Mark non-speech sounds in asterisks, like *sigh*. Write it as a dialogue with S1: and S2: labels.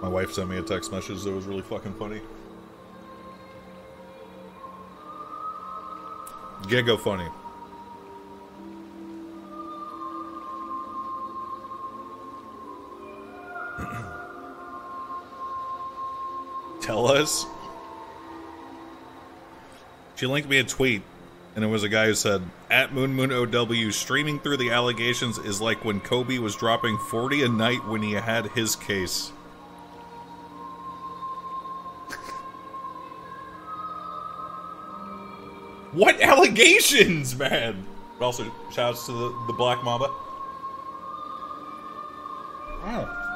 S1: My wife sent me a text message that was really fucking funny. Giga funny. *clears throat* Tell us. She linked me a tweet, and it was a guy who said, "At Moon Moon OW, streaming through the allegations is like when Kobe was dropping 40 a night when he had his case." What allegations, man? Also, shouts to the, the Black Mamba. Oh.